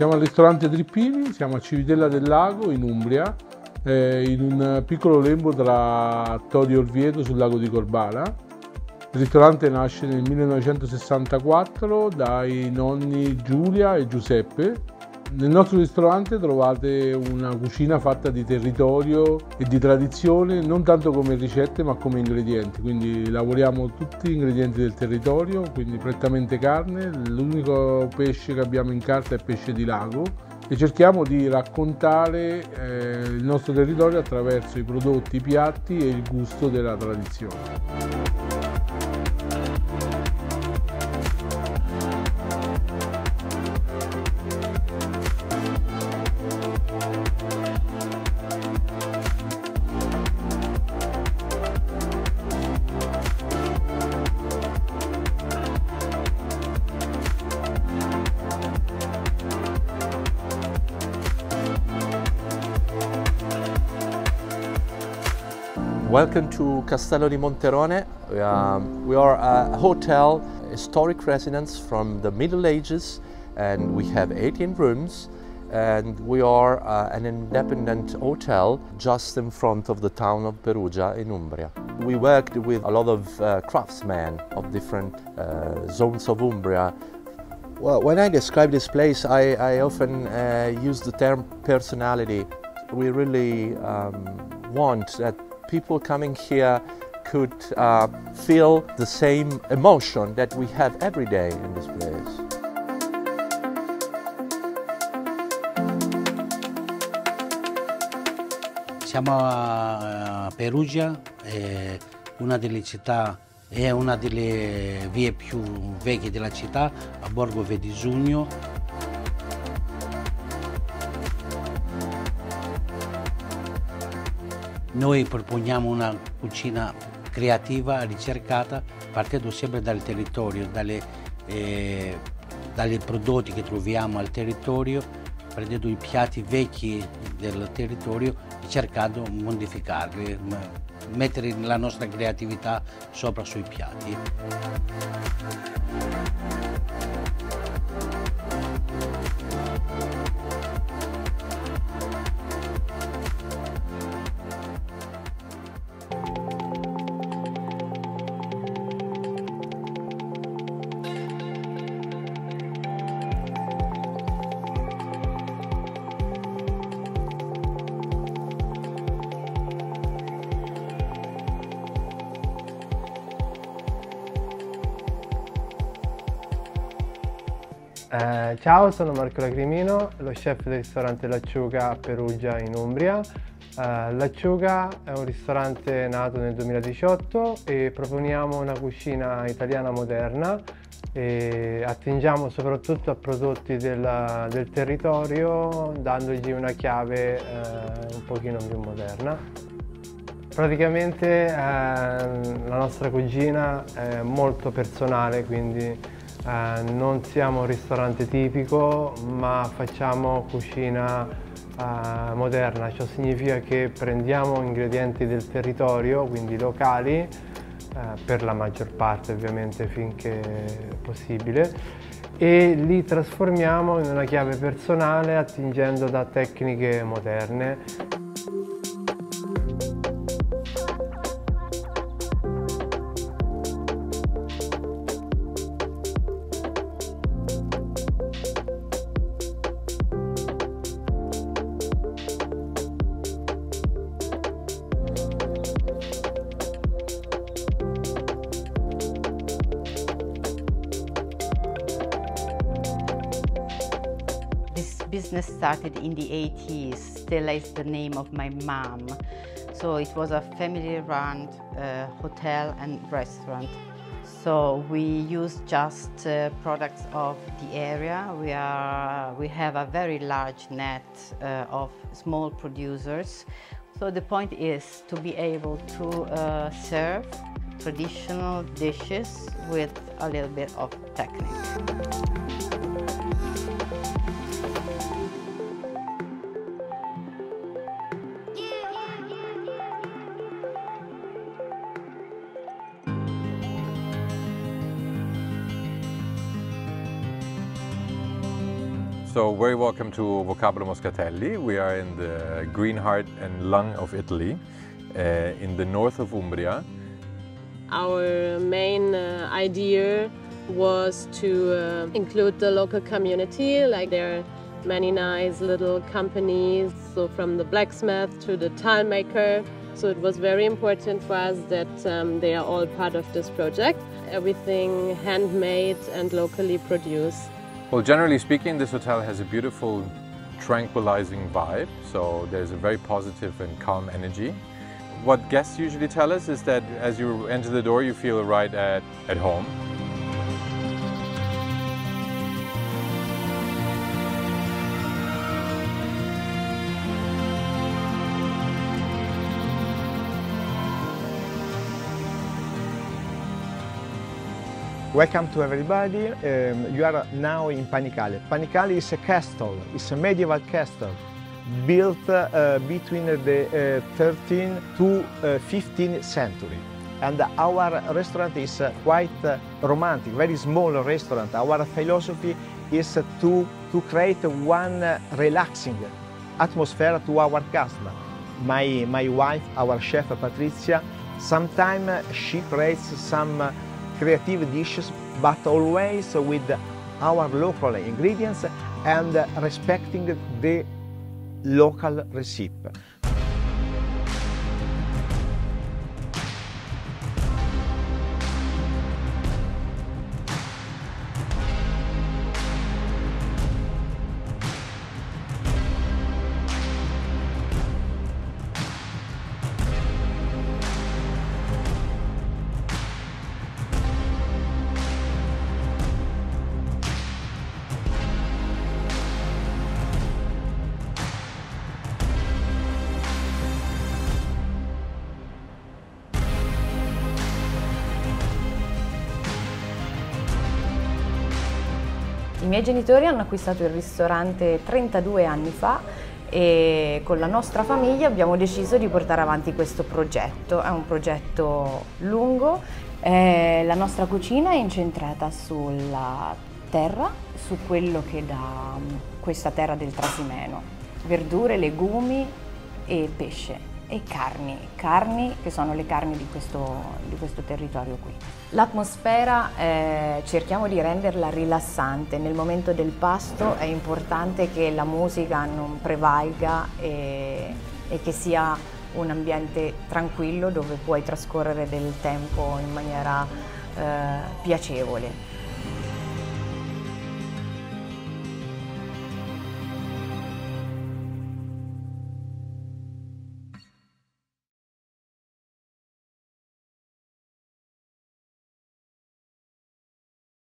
Siamo al ristorante Drippini, siamo a Civitella del Lago in Umbria, eh, in un piccolo lembo tra Todi e Orvieto sul lago di Corbala. Il ristorante nasce nel 1964 dai nonni Giulia e Giuseppe nel nostro ristorante trovate una cucina fatta di territorio e di tradizione, non tanto come ricette ma come ingredienti, quindi lavoriamo tutti gli ingredienti del territorio, quindi prettamente carne, l'unico pesce che abbiamo in carta è pesce di lago. E cerchiamo di raccontare eh, il nostro territorio attraverso i prodotti, i piatti e il gusto della tradizione. Welcome to Castello di Monterone. Um, we are a hotel, historic residence from the Middle Ages, and we have 18 rooms. And we are uh, an independent hotel just in front of the town of Perugia in Umbria. We worked with a lot of uh, craftsmen of different uh, zones of Umbria. Well, when I describe this place, I, I often uh, use the term personality. We really um, want that people coming here could uh, feel the same emotion that we have every day in this place. Siamo a Perugia, è una delle città, è una delle vie più vecchie della città, a Borgo Vedisugno, Noi proponiamo una cucina creativa, ricercata, partendo sempre dal territorio, dalle, eh, dai prodotti che troviamo al territorio, prendendo i piatti vecchi del territorio e cercando di modificarli, mettere la nostra creatività sopra sui piatti. Eh, ciao, sono Marco Lacrimino, lo chef del ristorante L'Acciuga a Perugia in Umbria. Eh, L'Acciuga è un ristorante nato nel 2018 e proponiamo una cucina italiana moderna e attingiamo soprattutto a prodotti della, del territorio dandogli una chiave eh, un pochino più moderna. Praticamente eh, la nostra cucina è molto personale, quindi eh, non siamo un ristorante tipico ma facciamo cucina eh, moderna, ciò significa che prendiamo ingredienti del territorio, quindi locali, eh, per la maggior parte ovviamente finché possibile, e li trasformiamo in una chiave personale attingendo da tecniche moderne. Business started in the 80s. Stella is the name of my mom. So it was a family-run uh, hotel and restaurant. So we use just uh, products of the area. We, are, we have a very large net uh, of small producers. So the point is to be able to uh, serve traditional dishes with a little bit of technique. So very welcome to Vocabolo Moscatelli. We are in the green heart and lung of Italy, uh, in the north of Umbria. Our main uh, idea was to uh, include the local community, like there are many nice little companies, so from the blacksmith to the tile maker. So it was very important for us that um, they are all part of this project. Everything handmade and locally produced. Well, generally speaking, this hotel has a beautiful, tranquilizing vibe, so there's a very positive and calm energy. What guests usually tell us is that as you enter the door, you feel right at, at home. Welcome to everybody. Um, you are now in Panicale. Panicale is a castle, it's a medieval castle built uh, between the uh, 13th to uh, 15th century. And our restaurant is uh, quite uh, romantic, very small restaurant. Our philosophy is to, to create one uh, relaxing atmosphere to our customer. My, my wife, our chef Patricia, sometimes she creates some creative dishes, but always with our local ingredients and respecting the local recipe. I miei genitori hanno acquistato il ristorante 32 anni fa e con la nostra famiglia abbiamo deciso di portare avanti questo progetto. È un progetto lungo, eh, la nostra cucina è incentrata sulla terra, su quello che dà mm, questa terra del Trasimeno, verdure, legumi e pesce e carni, carni che sono le carni di questo, di questo territorio qui. L'atmosfera eh, cerchiamo di renderla rilassante, nel momento del pasto è importante che la musica non prevalga e, e che sia un ambiente tranquillo dove puoi trascorrere del tempo in maniera eh, piacevole.